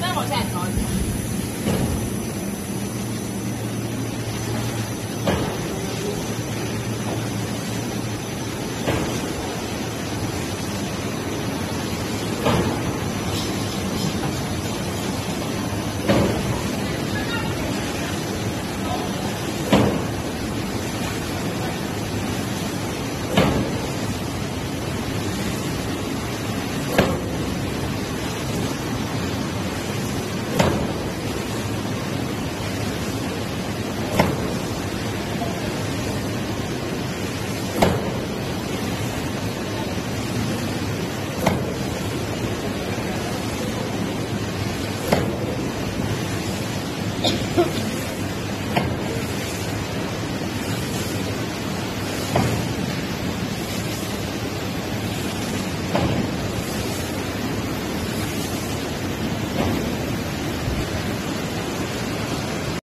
再往下走